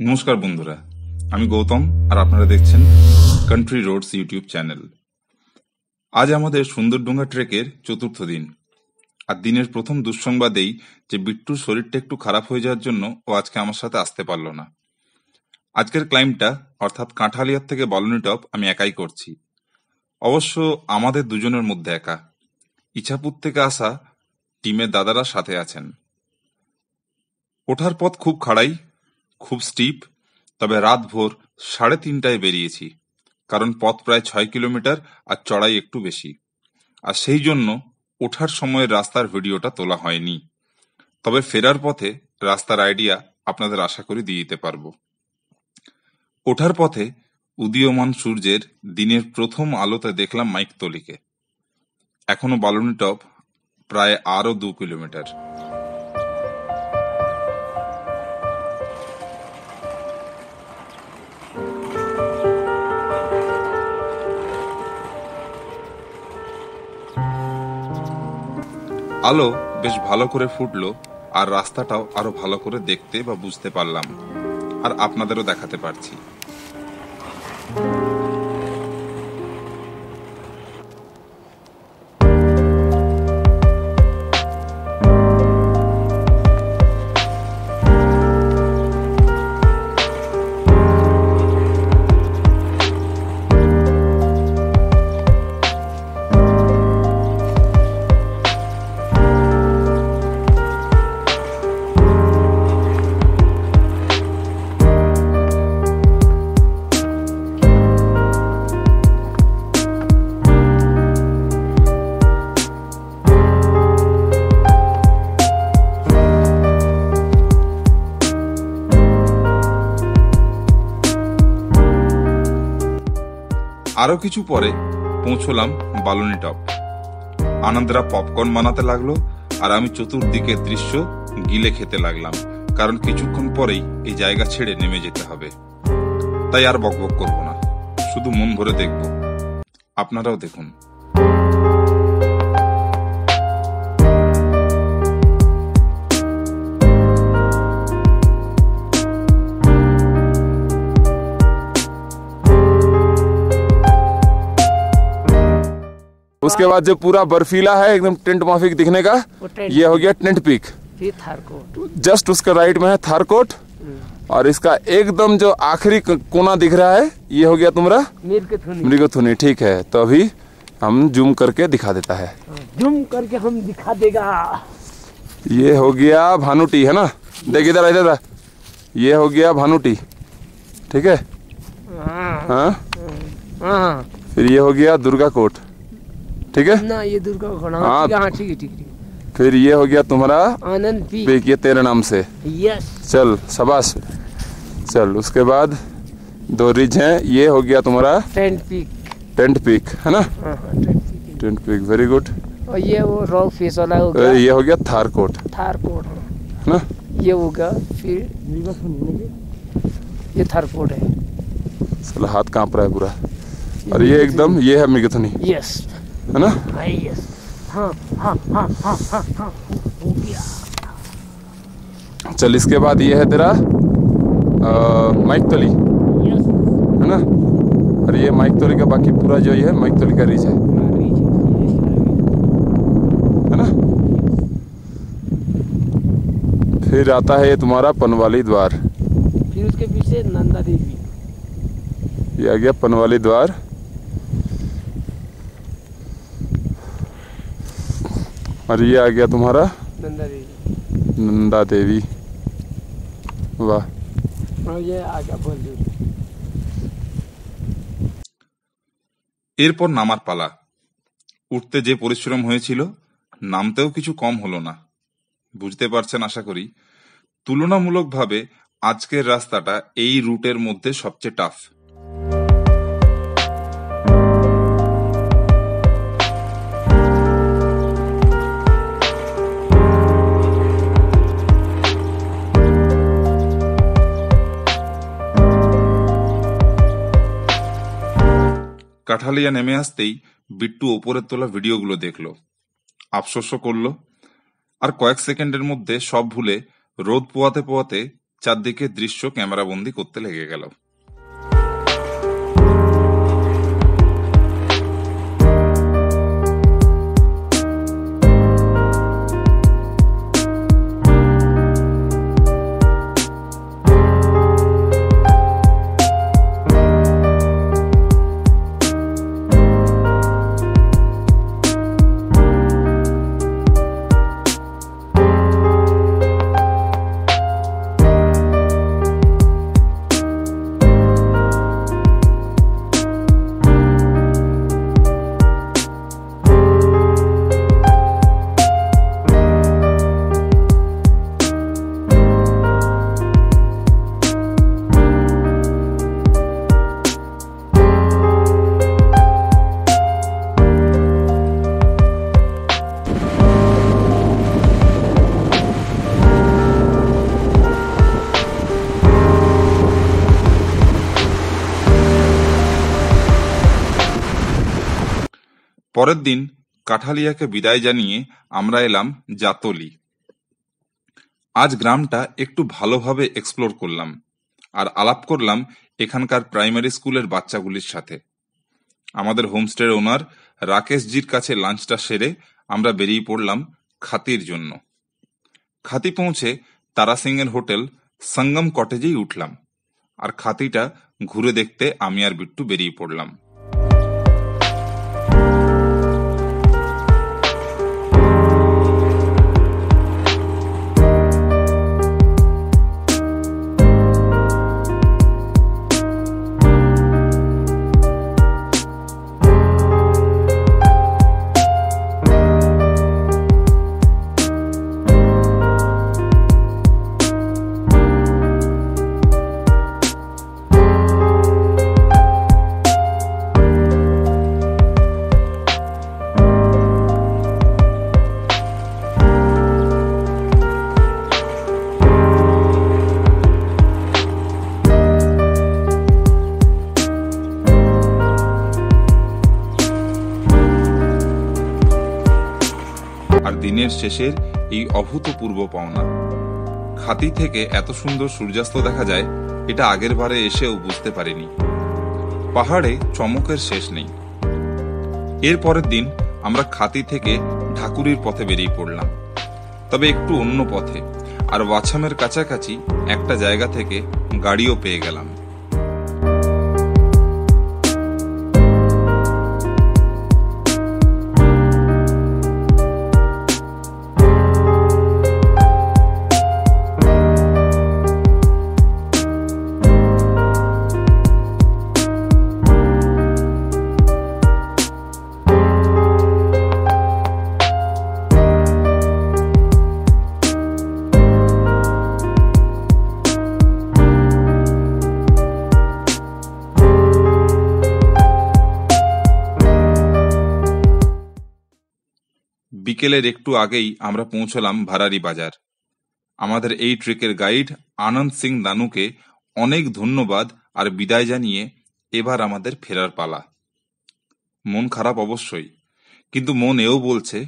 নমস্কার বন্ধুরা, আমি গৌতম আর আপনারা দেখছেন কান্ট্রি রোডস ইউটিউব চ্যানেল আজ আমাদের সুন্দরডুঙ্গা ট্রেকের চতুর্থ দিন। আর দিনের প্রথম দুঃসংবাদেই যে বিট্টুর শরীরটা একটু খারাপ হয়ে যাওয়ার জন্য ও আজকে আমার সাথে আসতে পারল না। আজকের ক্লাইমটা অর্থাৎ কাঁঠালিয়ার থেকে বলনি টপ আমি একাই করছি। অবশ্য আমাদের দুজনের মধ্যে একা। ইছাপুর থেকে আসা টিমের দাদারা সাথে আছেন। ওঠার পথ খুব খাড়াই খুব স্টিপ তবে রাত ভোর সাড়ে তিনটায় বেরিয়েছি, কারণ পথ প্রায় ছয় কিলোমিটার আর চড়াই একটু বেশি। আর সেই জন্য ওঠার সময়ের রাস্তার ভিডিওটা তোলা হয়নি। তবে ফেরার পথে রাস্তার আইডিয়া আপনাদের আশা করি দিয়ে দিতে পারব। ওঠার পথে উদীয়মান সূর্যের দিনের প্রথম আলোতে দেখলাম মাইকতলিকে এখনও বালুনি টপ প্রায় আরও দু কিলোমিটার। আলো বেশ ভালো করে ফুটলো আর রাস্তাটাও আরও ভালো করে দেখতে বা বুঝতে পারলাম। আর আপনাদেরও দেখাতে পারছি। আরও কিছু পরে পৌঁছলাম বালুনি টপ। আনন্দরা পপকর্ন বানাতে লাগল আর আমি চতুর্দিকে দৃশ্য গিলে খেতে লাগলাম, কারণ কিছুক্ষণ পরেই এই জায়গা ছেড়ে নেমে যেতে হবে। তাই আর বকবক করব না, শুধু মন ভরে দেখব। আপনারাও দেখুন। उसके बाद जो पूरा बर्फीला है एकदम टेंट माफिक दिखने का ये हो गया टेंट पीक। जस्ट उसके राइट में है थारकोट और इसका एकदम जो आखिरी कोना दिख रहा है ये हो गया तुम्हारा मृगथुनी। ठीक है। तो अभी हम जूम करके दिखा देता है। झुम करके हम दिखा देगा। ये हो गया भानुटी है ना? देख इधर इधर इधर। ये हो गया भानुटी ठीक है? हाँ। हाँ? हाँ। फिर ये हो गया दुर्गा कोट। ठीक है? ना ये दुर्गा को हाँ। हाँ ठीक है हाँ, ठीक है ठीक है। फिर ये हो गया तुम्हारा आनंद पी। पीक ये तेरे नाम से। यस चल शबाश। चल उसके बाद दो रिज हैं। ये हो गया तुम्हारा टेंट पीक टेंट पीक है ना? हाँ हाँ टेंट पीक वेरी गुड और ये वो रॉक फेस वाला हो गया। ये हो गया थार कोट थारकोट है। ना? ये हो गया फिर ये थारकोट है। चलो हाथ काँप रहा है पूरा। और ये एकदम ये है मृगथनी यस है ना? हाँ यस। हाँ हाँ गया। चल इसके बाद ये है तेरा माइकतली यस। है ना? और ये माइकतली का बाकी पूरा जो ये है माइकतली का रीच है। है ना? फिर आता है ये तुम्हारा पनवाली द्वार। फिर उसके पीछे नंदा देवी। ये आ गया पनवाली द्वार। और ये आ गया तुम्हारा नंदा देवी नंदा देवी वाह और ये आ गया बोल এরপর নামার পালা উঠতে যে পরিশ্রম হয়েছিল নামতেও কিছু কম হলো না বুঝতে পারছেন আশা করি তুলনামূলকভাবে আজকের রাস্তাটা এই রুটের মধ্যে সবচেয়ে টাফ কাঠালিয়া নেমে আসতেই বিট্টু ওপরের তোলা ভিডিওগুলো দেখল। আফসোসও করল। আর কয়েক সেকেন্ডের মধ্যে সব ভুলে রোদ পোয়াতে পোয়াতে চারদিকে দৃশ্য ক্যামেরাবন্দি করতে লেগে গেল। পরের দিন কাঠালিয়াকে বিদায় জানিয়ে আমরা এলাম জাতলি। আজ গ্রামটা একটু ভালোভাবে এক্সপ্লোর করলাম আর আলাপ করলাম এখানকার প্রাইমারি স্কুলের বাচ্চাগুলির সাথে। আমাদের হোমস্টের ওনার রাকেশজির কাছে লাঞ্চটা সেরে আমরা বেরিয়ে পড়লাম খাতির জন্য। খাতি পৌঁছে তারা সিংয়ের হোটেল সঙ্গম কটেজেই উঠলাম আর খাতিটা ঘুরে দেখতে আমি আর বিট্টু বেরিয়ে পড়লাম। দিনের শেষের এই অভূতপূর্ব পাওনা। খাতি থেকে এত সুন্দর সূর্যাস্ত দেখা যায়, এটা আগের বারে এসেও বুঝতে পারিনি। পাহাড়ে চমকের শেষ নেই। এর পরের দিন আমরা খাতি থেকে ঢাকুরির পথে বেরিয়ে পড়লাম। তবে একটু অন্য পথে, আর ওয়াছামের কাছাকাছি একটা জায়গা থেকে গাড়িও পেয়ে গেলাম। বিকেলের একটু আগেই আমরা পৌঁছলাম ভারারি বাজার। আমাদের এই ট্রেকের গাইড আনন্দ সিং দানুকে অনেক ধন্যবাদ আর বিদায় জানিয়ে এবার আমাদের ফেরার পালা। মন খারাপ অবশ্যই, কিন্তু মন এও বলছে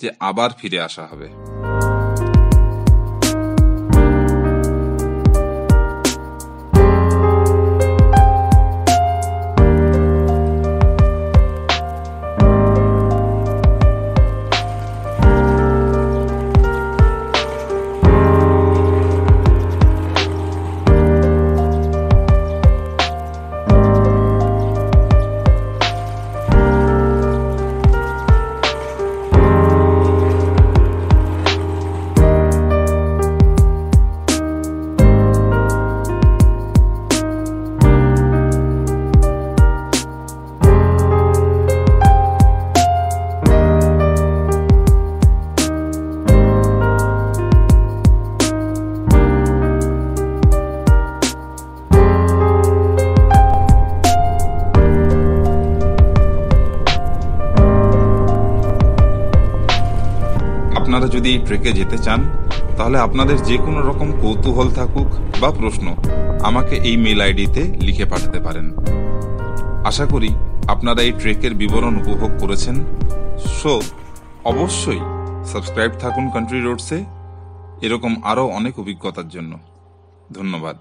যে আবার ফিরে আসা হবে। যদি এই ট্রেকে যেতে চান, তাহলে আপনাদের যে কোনো রকম কৌতূহল থাকুক বা প্রশ্ন, আমাকে এই মেল আইডিতে লিখে পাঠাতে পারেন। আশা করি আপনারা এই ট্রেকের বিবরণ উপভোগ করেছেন। সো, অবশ্যই সাবস্ক্রাইব থাকুন কান্ট্রি রোডসে এরকম আরও অনেক অভিজ্ঞতার জন্য। ধন্যবাদ।